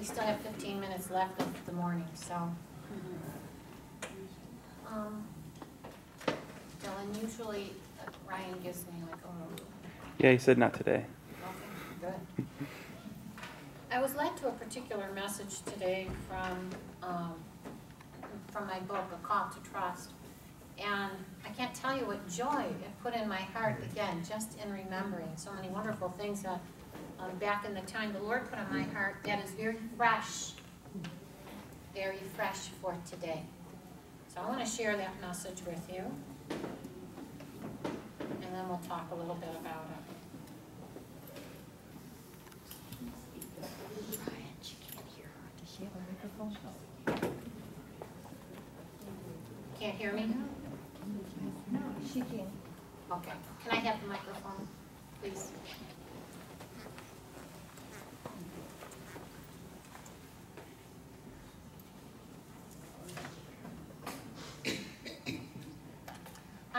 we still have fifteen minutes left of the morning, so. Um, Dylan, usually uh, Ryan gives me like, oh, Yeah, he said not today. Okay, good. I was led to a particular message today from, um, from my book, A Call to Trust. And I can't tell you what joy it put in my heart, again, just in remembering so many wonderful things that, um, back in the time the Lord put on my heart that is very fresh, very fresh for today. So I want to share that message with you. And then we'll talk a little bit about it. Can't hear me? No, she can. Okay. Can I have the microphone, please?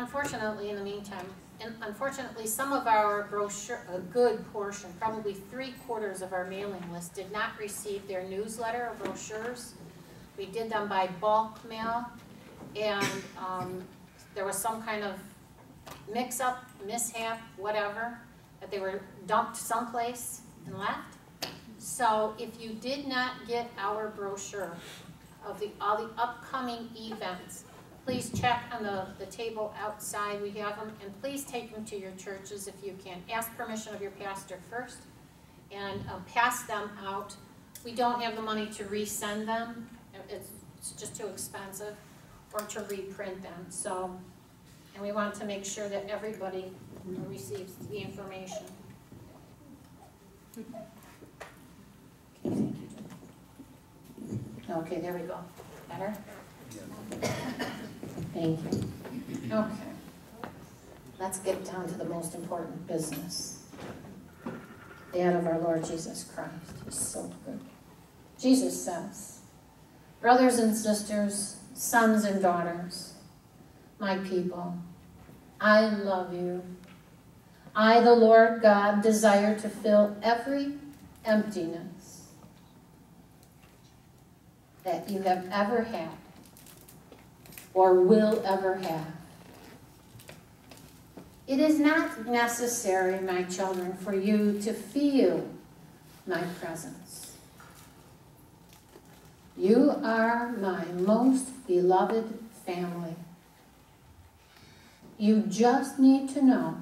Unfortunately, in the meantime, and unfortunately, some of our brochure, a good portion, probably three quarters of our mailing list did not receive their newsletter or brochures. We did them by bulk mail, and um, there was some kind of mix-up, mishap, whatever, that they were dumped someplace and left. So if you did not get our brochure of the, all the upcoming events, please check on the, the table outside, we have them, and please take them to your churches if you can. Ask permission of your pastor first, and um, pass them out. We don't have the money to resend them, it's, it's just too expensive, or to reprint them, so, and we want to make sure that everybody receives the information. Okay, there we go. Better? Thank you. Okay. Let's get down to the most important business. That of our Lord Jesus Christ. He's so good. Jesus says, Brothers and sisters, sons and daughters, my people, I love you. I, the Lord God, desire to fill every emptiness that you have ever had or will ever have. It is not necessary, my children, for you to feel my presence. You are my most beloved family. You just need to know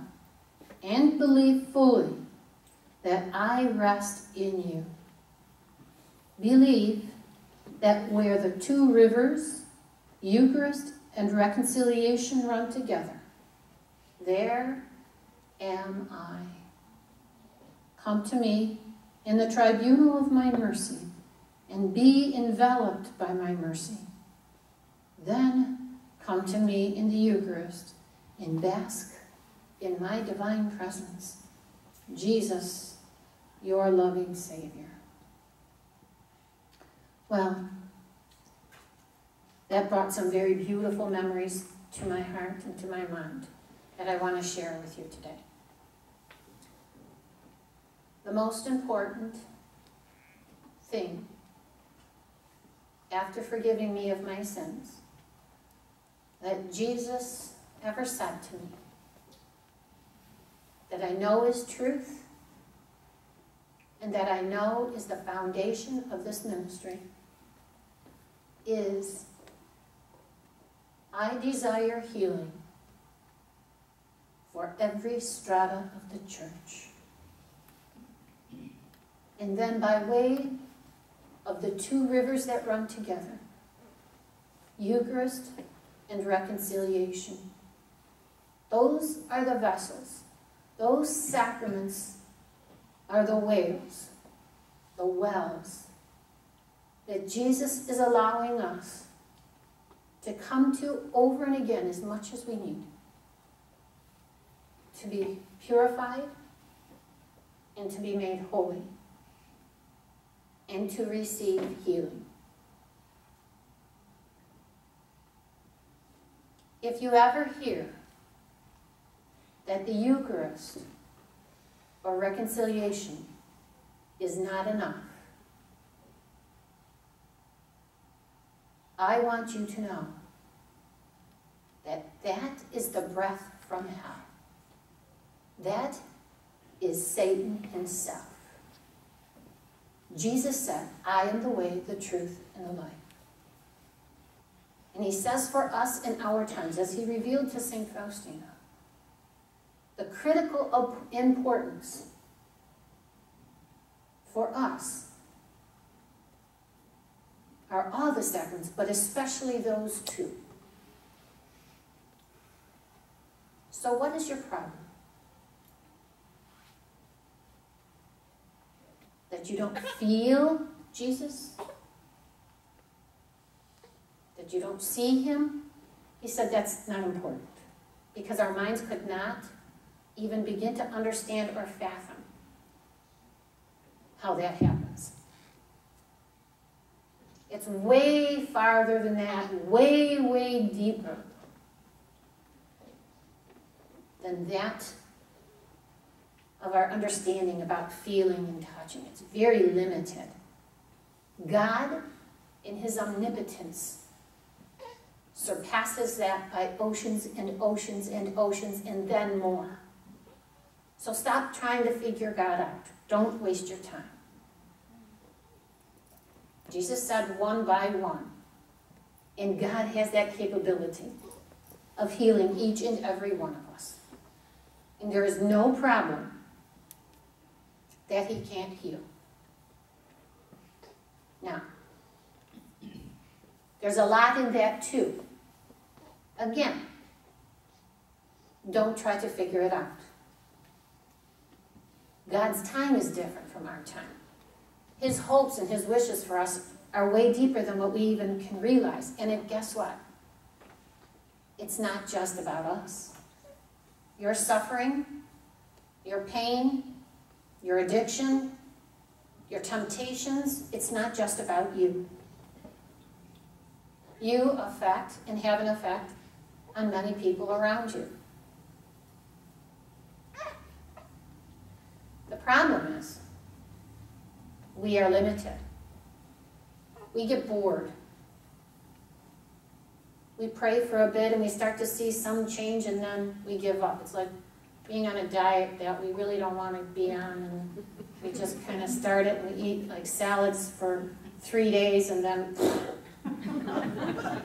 and believe fully that I rest in you. Believe that where the two rivers, Eucharist and reconciliation run together, there am I. Come to me in the tribunal of my mercy and be enveloped by my mercy. Then come to me in the Eucharist and bask in my divine presence. Jesus, your loving Savior. Well, that brought some very beautiful memories to my heart and to my mind that I want to share with you today. The most important thing after forgiving me of my sins that Jesus ever said to me that I know is truth and that I know is the foundation of this ministry is I desire healing for every strata of the church. And then by way of the two rivers that run together, Eucharist and reconciliation. Those are the vessels. Those sacraments are the whales, the wells that Jesus is allowing us to come to over and again as much as we need. To be purified and to be made holy and to receive healing. If you ever hear that the Eucharist or reconciliation is not enough, I want you to know that that is the breath from hell. That is Satan himself. Jesus said, I am the way, the truth, and the life. And he says for us in our times, as he revealed to St. Faustina, the critical importance for us are all the sacraments, but especially those two. So, what is your problem? That you don't feel Jesus? That you don't see him? He said that's not important because our minds could not even begin to understand or fathom how that happens. It's way farther than that, way, way deeper than that of our understanding about feeling and touching. It's very limited. God, in his omnipotence, surpasses that by oceans and oceans and oceans and then more. So stop trying to figure God out. Don't waste your time. Jesus said one by one. And God has that capability of healing each and every one of us. And there is no problem that he can't heal. Now, there's a lot in that too. Again, don't try to figure it out. God's time is different from our time. His hopes and his wishes for us are way deeper than what we even can realize. And it, guess what? It's not just about us. Your suffering, your pain, your addiction, your temptations, it's not just about you. You affect and have an effect on many people around you. The problem is, we are limited. We get bored. We pray for a bit and we start to see some change and then we give up. It's like being on a diet that we really don't want to be on and we just kind of start it and we eat like salads for three days and then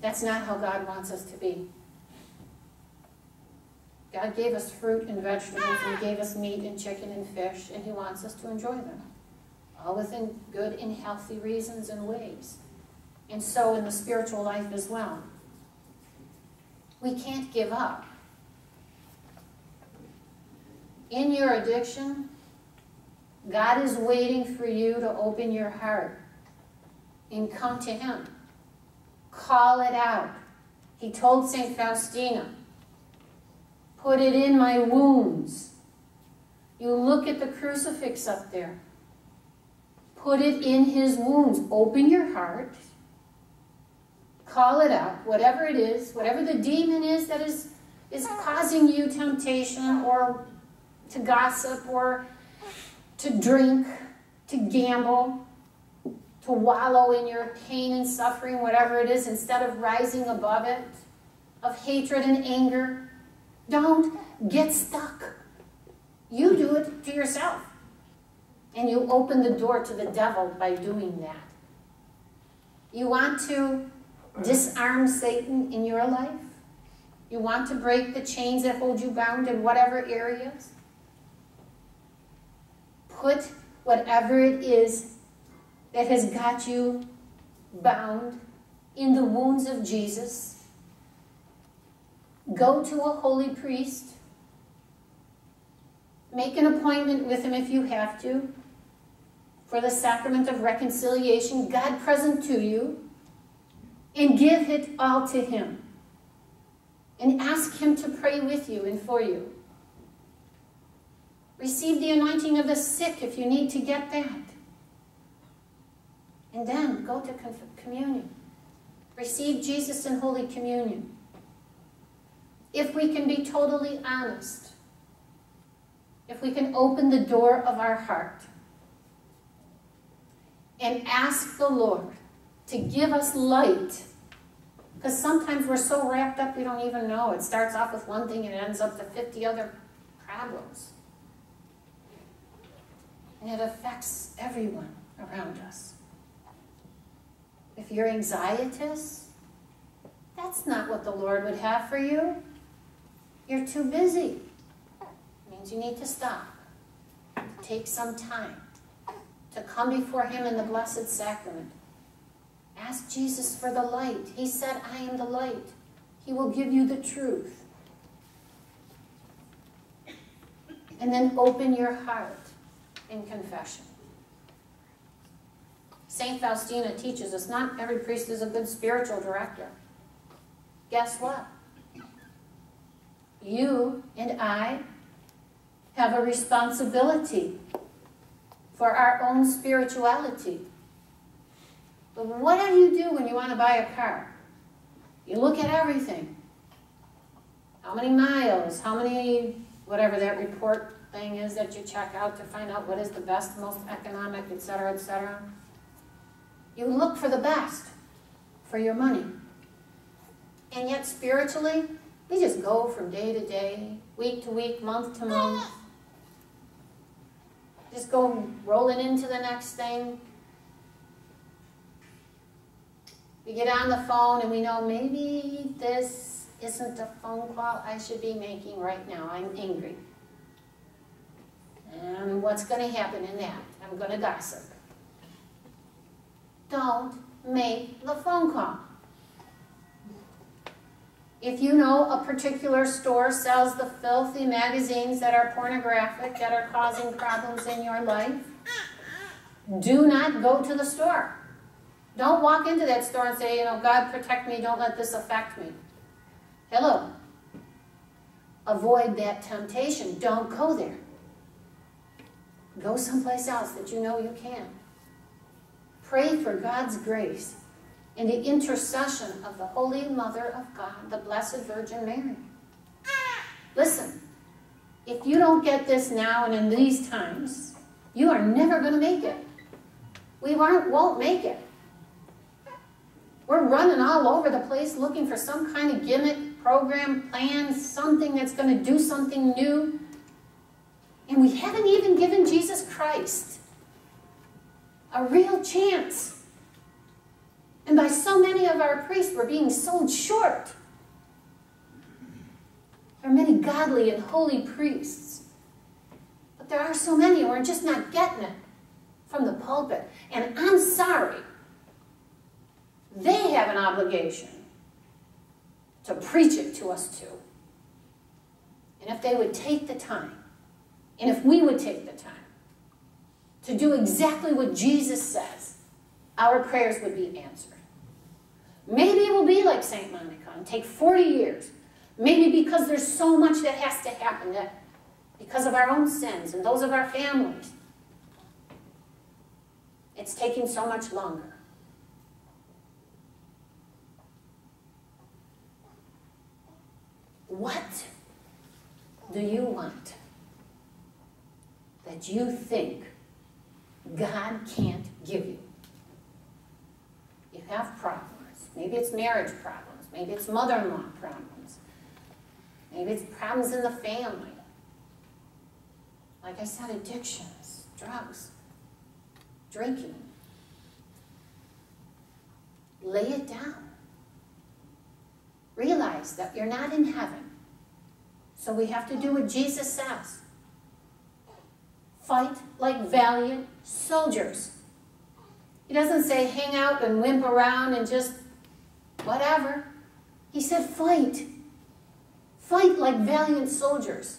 that's not how God wants us to be. God gave us fruit and vegetables, and He gave us meat and chicken and fish, and He wants us to enjoy them, all within good and healthy reasons and ways. And so in the spiritual life as well. We can't give up. In your addiction, God is waiting for you to open your heart and come to Him. Call it out. He told St. Faustina, Put it in my wounds. You look at the crucifix up there. Put it in his wounds. Open your heart. Call it out, whatever it is, whatever the demon is that is, is causing you temptation or to gossip or to drink, to gamble, to wallow in your pain and suffering, whatever it is, instead of rising above it, of hatred and anger, don't get stuck. You do it to yourself. And you open the door to the devil by doing that. You want to disarm Satan in your life? You want to break the chains that hold you bound in whatever areas? Put whatever it is that has got you bound in the wounds of Jesus Go to a holy priest. Make an appointment with him if you have to for the sacrament of reconciliation, God present to you, and give it all to him. And ask him to pray with you and for you. Receive the anointing of the sick if you need to get that. And then go to communion. Receive Jesus in Holy Communion if we can be totally honest, if we can open the door of our heart and ask the Lord to give us light. Because sometimes we're so wrapped up we don't even know. It starts off with one thing and it ends up to 50 other problems. And it affects everyone around us. If you're anxietous, that's not what the Lord would have for you. You're too busy. Means you need to stop. Take some time to come before Him in the Blessed Sacrament. Ask Jesus for the light. He said, I am the light. He will give you the truth. And then open your heart in confession. St. Faustina teaches us not every priest is a good spiritual director. Guess what? You and I have a responsibility for our own spirituality. But what do you do when you want to buy a car? You look at everything. How many miles, how many, whatever that report thing is that you check out to find out what is the best, most economic, etc., etc. You look for the best for your money. And yet spiritually, we just go from day to day, week to week, month to month. Just go rolling into the next thing. We get on the phone and we know maybe this isn't a phone call I should be making right now. I'm angry. And what's going to happen in that? I'm going to gossip. Don't make the phone call. If you know a particular store sells the filthy magazines that are pornographic, that are causing problems in your life, do not go to the store. Don't walk into that store and say, you know, God protect me, don't let this affect me. Hello. Avoid that temptation. Don't go there. Go someplace else that you know you can. Pray for God's grace and the intercession of the Holy Mother of God, the Blessed Virgin Mary. Listen, if you don't get this now and in these times, you are never going to make it. We won't make it. We're running all over the place looking for some kind of gimmick, program, plan, something that's going to do something new. And we haven't even given Jesus Christ a real chance. And by so many of our priests, we're being sold short. There are many godly and holy priests. But there are so many, and we're just not getting it from the pulpit. And I'm sorry. They have an obligation to preach it to us too. And if they would take the time, and if we would take the time to do exactly what Jesus says, our prayers would be answered. Maybe it will be like St. Monica and take 40 years. Maybe because there's so much that has to happen that because of our own sins and those of our families, it's taking so much longer. What do you want that you think God can't give you? Have problems. Maybe it's marriage problems. Maybe it's mother-in-law problems. Maybe it's problems in the family. Like I said, addictions, drugs, drinking. Lay it down. Realize that you're not in heaven. So we have to do what Jesus says. Fight like valiant soldiers. He doesn't say hang out and wimp around and just whatever. He said fight. Fight like valiant soldiers.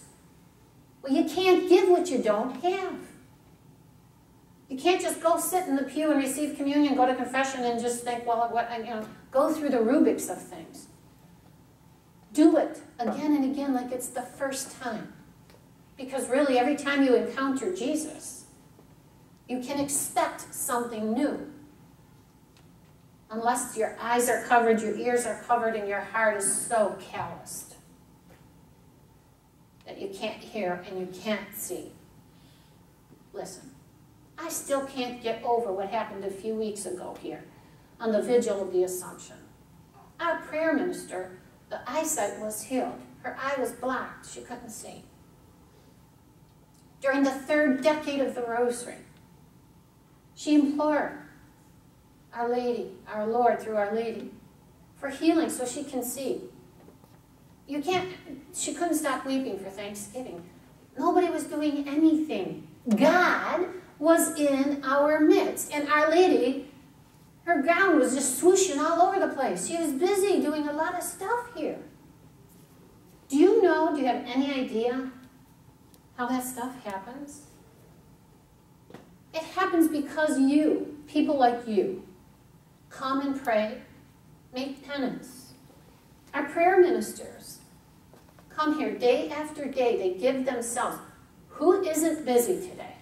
Well, you can't give what you don't have. You can't just go sit in the pew and receive communion, go to confession, and just think, well, what, you know, go through the rubrics of things. Do it again and again like it's the first time. Because really, every time you encounter Jesus, you can expect something new. Unless your eyes are covered, your ears are covered, and your heart is so calloused that you can't hear and you can't see. Listen, I still can't get over what happened a few weeks ago here on the vigil of the Assumption. Our prayer minister, the eyesight was healed. Her eye was blocked. She couldn't see. During the third decade of the Rosary, she implored Our Lady, our Lord, through Our Lady, for healing so she can see. You can't, she couldn't stop weeping for Thanksgiving. Nobody was doing anything. God was in our midst. And Our Lady, her gown was just swooshing all over the place. She was busy doing a lot of stuff here. Do you know, do you have any idea how that stuff happens? It happens because you, people like you, come and pray, make penance. Our prayer ministers come here day after day. They give themselves. Who isn't busy today?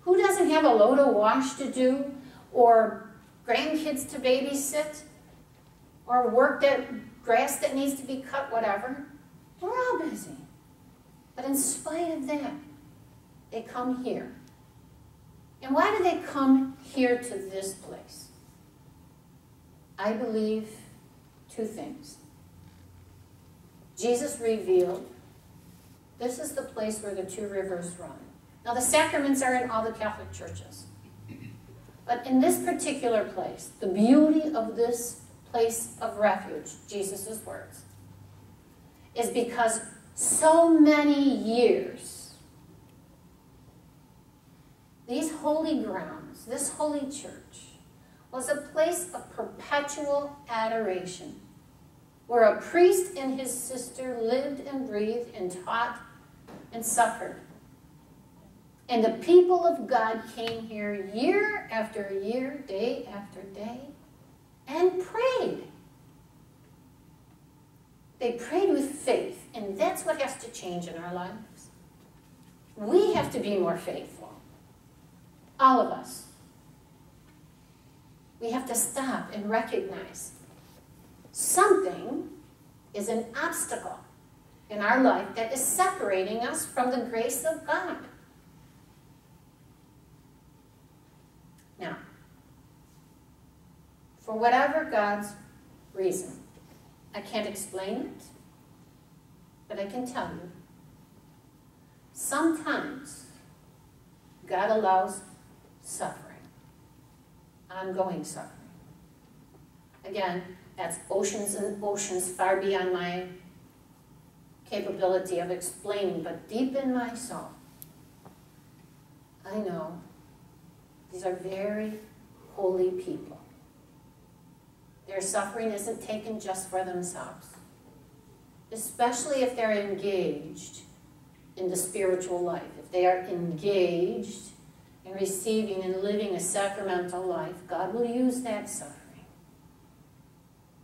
Who doesn't have a load of wash to do or grandkids to babysit or work that grass that needs to be cut, whatever? We're all busy. But in spite of that, they come here. And why do they come here to this place? I believe two things. Jesus revealed this is the place where the two rivers run. Now, the sacraments are in all the Catholic churches. But in this particular place, the beauty of this place of refuge, Jesus' words, is because so many years, these holy grounds, this holy church, was a place of perpetual adoration, where a priest and his sister lived and breathed and taught and suffered. And the people of God came here year after year, day after day, and prayed. They prayed with faith, and that's what has to change in our lives. We have to be more faithful. All of us. We have to stop and recognize something is an obstacle in our life that is separating us from the grace of God. Now, for whatever God's reason, I can't explain it, but I can tell you. Sometimes God allows suffering, ongoing suffering. Again, that's oceans and oceans far beyond my capability of explaining, but deep in my soul, I know these are very holy people. Their suffering isn't taken just for themselves, especially if they're engaged in the spiritual life. If they are engaged in receiving and living a sacramental life, God will use that suffering.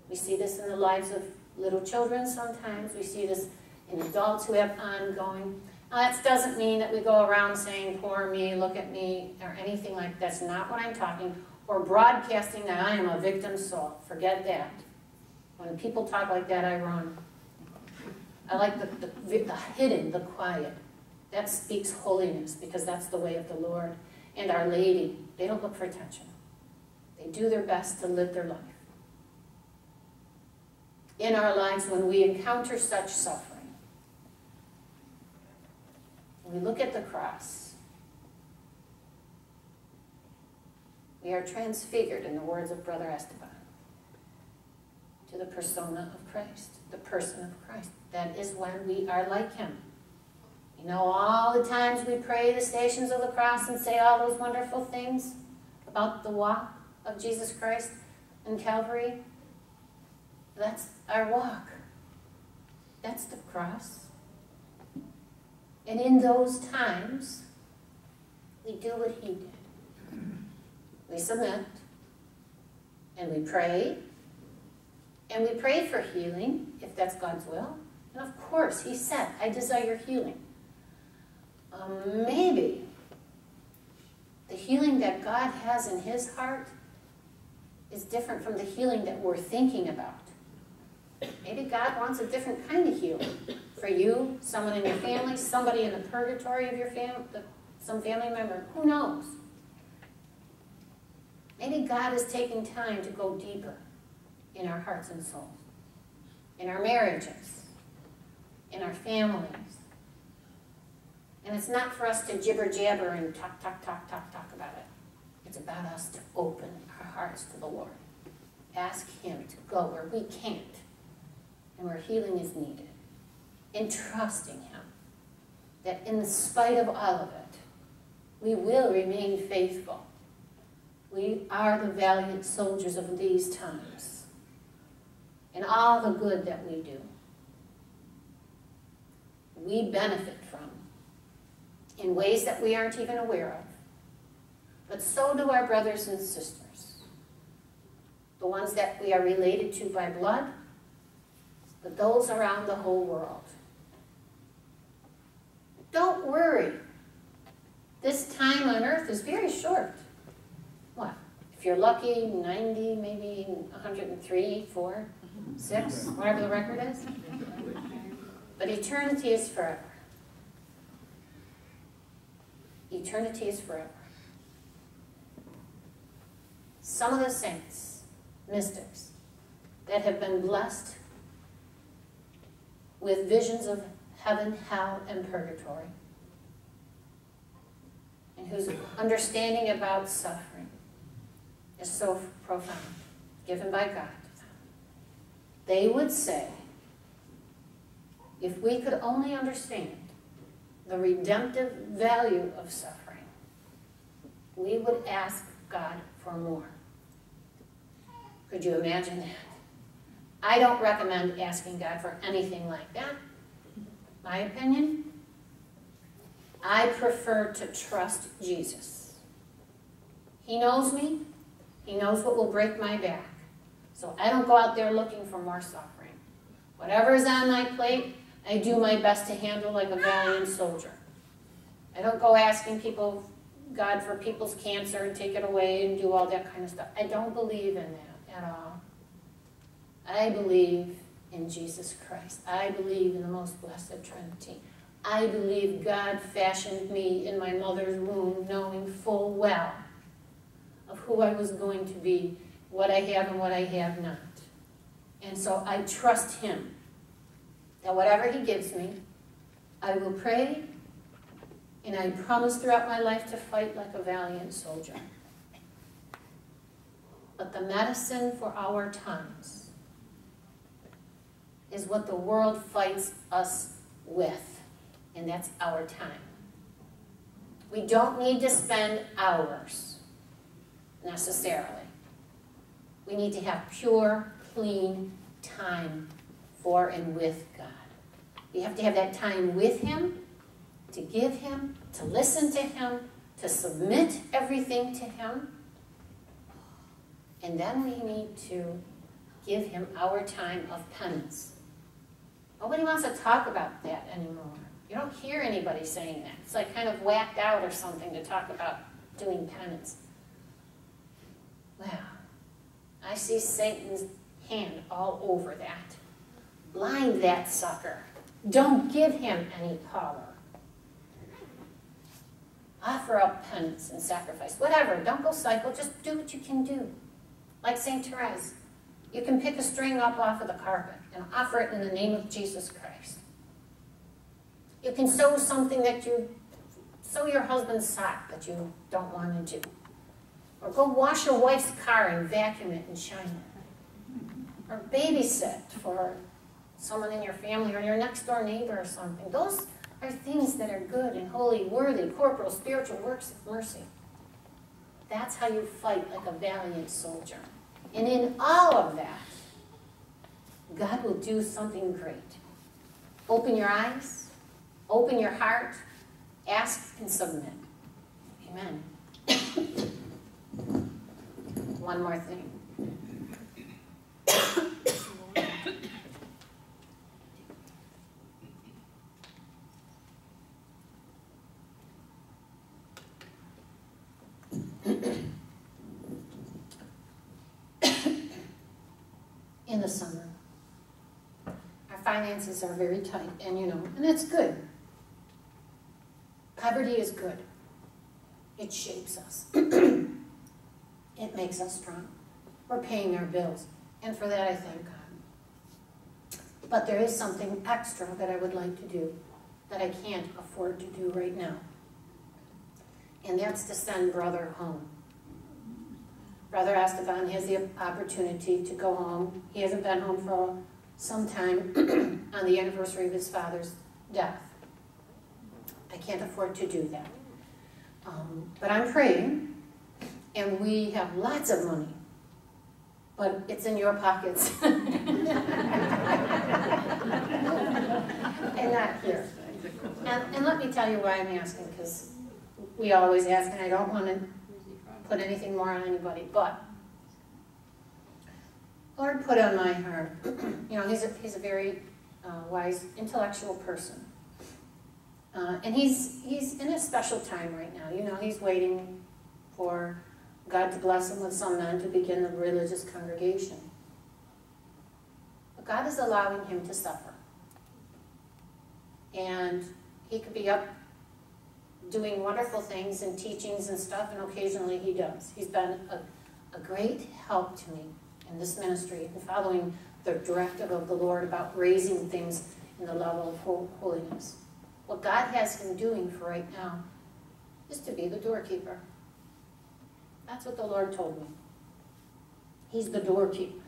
We see this in the lives of little children sometimes. We see this in adults who have ongoing. Now, that doesn't mean that we go around saying, poor me, look at me, or anything like that. That's not what I'm talking or broadcasting that I am a victim soul. Forget that. When people talk like that, I run. I like the, the, the hidden, the quiet. That speaks holiness because that's the way of the Lord. And Our Lady, they don't look for attention. They do their best to live their life. In our lives, when we encounter such suffering, we look at the cross, We are transfigured, in the words of Brother Esteban, to the persona of Christ, the person of Christ. That is when we are like him. You know, all the times we pray the stations of the cross and say all those wonderful things about the walk of Jesus Christ in Calvary, that's our walk. That's the cross. And in those times, we do what he did we submit, and we pray, and we pray for healing, if that's God's will. And of course, He said, I desire healing. Um, maybe the healing that God has in His heart is different from the healing that we're thinking about. Maybe God wants a different kind of healing for you, someone in your family, somebody in the purgatory of your family, some family member. Who knows? Maybe God is taking time to go deeper in our hearts and souls, in our marriages, in our families. And it's not for us to jibber jabber and talk, talk, talk, talk, talk about it. It's about us to open our hearts to the Lord. Ask Him to go where we can't and where healing is needed. And trusting Him that in spite of all of it, we will remain faithful. We are the valiant soldiers of these times. And all the good that we do, we benefit from in ways that we aren't even aware of. But so do our brothers and sisters. The ones that we are related to by blood, but those around the whole world. Don't worry. This time on earth is very short. What? If you're lucky, 90, maybe 103, 4, 6, whatever the record is. But eternity is forever. Eternity is forever. Some of the saints, mystics, that have been blessed with visions of heaven, hell, and purgatory, and whose understanding about suffering is so profound, given by God, they would say, if we could only understand the redemptive value of suffering, we would ask God for more. Could you imagine that? I don't recommend asking God for anything like that. My opinion? I prefer to trust Jesus. He knows me. He knows what will break my back. So I don't go out there looking for more suffering. Whatever is on my plate, I do my best to handle like a valiant soldier. I don't go asking people, God, for people's cancer and take it away and do all that kind of stuff. I don't believe in that at all. I believe in Jesus Christ. I believe in the most blessed Trinity. I believe God fashioned me in my mother's womb knowing full well of who I was going to be, what I have and what I have not. And so I trust Him that whatever He gives me, I will pray and I promise throughout my life to fight like a valiant soldier. But the medicine for our times is what the world fights us with, and that's our time. We don't need to spend hours necessarily. We need to have pure, clean time for and with God. We have to have that time with Him, to give Him, to listen to Him, to submit everything to Him. And then we need to give Him our time of penance. Nobody wants to talk about that anymore. You don't hear anybody saying that. It's like kind of whacked out or something to talk about doing penance. Wow. I see Satan's hand all over that. Blind that sucker. Don't give him any power. Offer up penance and sacrifice. Whatever. Don't go cycle. Just do what you can do. Like St. Therese. You can pick a string up off of the carpet and offer it in the name of Jesus Christ. You can sew something that you, sew your husband's sock that you don't want to do. Or go wash your wife's car and vacuum it and shine it. Or babysit for someone in your family or your next door neighbor or something. Those are things that are good and holy, worthy, corporal, spiritual works of mercy. That's how you fight like a valiant soldier. And in all of that, God will do something great. Open your eyes, open your heart, ask and submit. Amen. One more thing. In the summer, our finances are very tight, and you know, and that's good. Poverty is good. It shapes us. it makes us strong. We're paying our bills, and for that I thank God. But there is something extra that I would like to do that I can't afford to do right now. And that's to send brother home. Brother Esteban has the opportunity to go home. He hasn't been home for some time on the anniversary of his father's death. I can't afford to do that. Um, but I'm praying, and we have lots of money, but it's in your pockets. and not here. And, and let me tell you why I'm asking, because we always ask, and I don't want to put anything more on anybody, but Lord put on my heart, you know, he's a, he's a very uh, wise, intellectual person. Uh, and he's, he's in a special time right now. You know, he's waiting for God to bless him with some men to begin the religious congregation. But God is allowing him to suffer. And he could be up doing wonderful things and teachings and stuff, and occasionally he does. He's been a, a great help to me in this ministry and following the directive of the Lord about raising things in the level of holiness. What God has him doing for right now is to be the doorkeeper. That's what the Lord told me. He's the doorkeeper.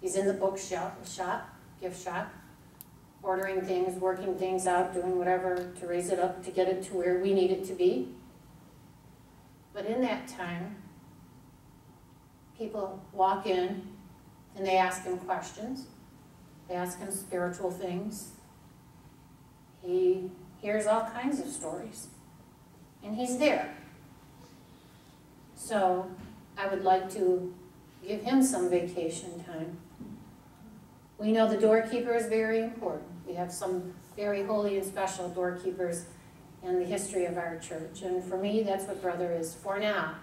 He's in the bookshop, shop, gift shop, ordering things, working things out, doing whatever to raise it up, to get it to where we need it to be. But in that time, people walk in and they ask him questions. They ask him spiritual things. He hears all kinds of stories. And he's there. So I would like to give him some vacation time. We know the doorkeeper is very important. We have some very holy and special doorkeepers in the history of our church. And for me, that's what brother is for now.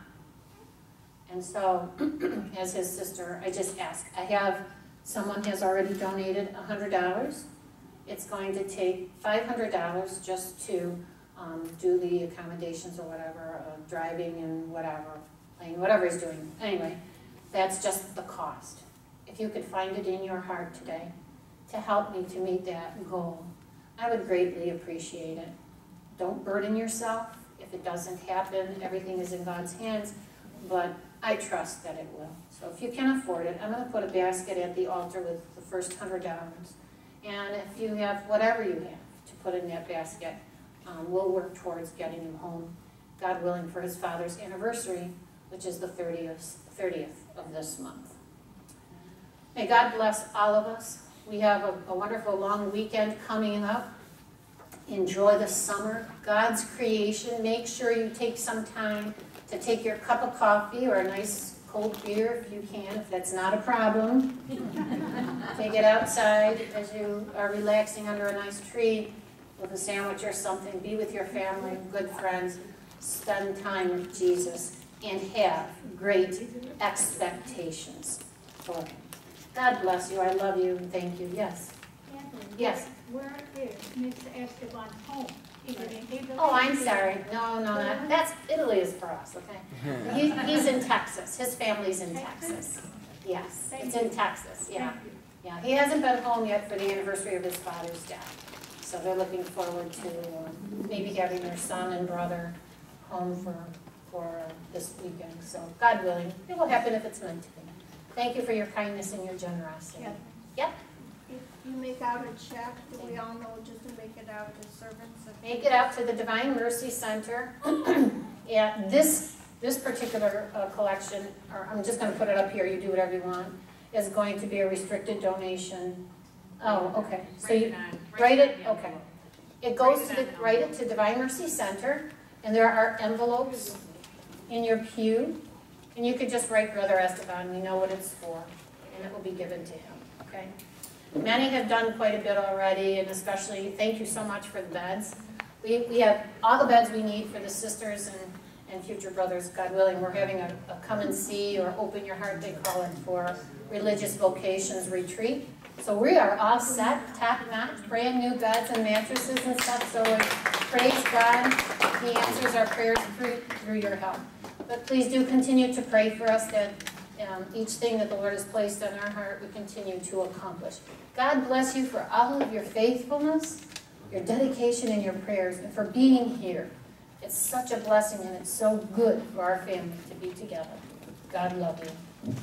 And so, as his sister, I just ask. I have, someone has already donated $100. It's going to take $500 just to um, do the accommodations or whatever, uh, driving and whatever, playing, whatever he's doing. Anyway, that's just the cost. If you could find it in your heart today to help me to meet that goal, I would greatly appreciate it. Don't burden yourself. If it doesn't happen, everything is in God's hands, but I trust that it will. So if you can afford it, I'm going to put a basket at the altar with the first hundred dollars. And if you have whatever you have to put in that basket, um, we'll work towards getting him home, God willing, for his father's anniversary, which is the 30th, 30th of this month. May God bless all of us. We have a, a wonderful long weekend coming up. Enjoy the summer, God's creation. Make sure you take some time to take your cup of coffee or a nice cold beer if you can, if that's not a problem. take it outside as you are relaxing under a nice tree with a sandwich or something. Be with your family, good friends. Spend time with Jesus and have great expectations for him. God bless you. I love you and thank you. Yes. Yes. Where is Mr. Esteban's home? Is it in Italy? Oh, I'm sorry. No, no, not, that's, Italy is for us, okay? He, he's in Texas. His family's in Texas. Yes, it's in Texas, yeah. Yeah, he hasn't been home yet for the anniversary of his father's death. So they're looking forward to uh, maybe having their son and brother home for, for uh, this weekend. So God willing, it will happen if it's meant to be. Thank you for your kindness and your generosity. Catherine, Yep, If you make out a check, do we all know just to make it out to servants? of- make it out to the Divine Mercy Center. Yeah, this, this particular uh, collection, or I'm just gonna put it up here, you do whatever you want, is going to be a restricted donation. Oh, okay, so you, write it, okay. It goes to the, write it to Divine Mercy Center, and there are envelopes in your pew, and you could just write Brother Esteban, we know what it's for, and it will be given to him, okay? Many have done quite a bit already, and especially, thank you so much for the beds. We, we have all the beds we need for the sisters and, and future brothers, God willing. We're having a, a come and see, or open your heart, they call it, for religious vocations retreat. So we are all set, top notch, brand new beds and mattresses and stuff, so praise God, He answers our prayers through, through your help. But please do continue to pray for us that um, each thing that the Lord has placed on our heart, we continue to accomplish. God bless you for all of your faithfulness, your dedication, and your prayers, and for being here. It's such a blessing, and it's so good for our family to be together. God love you.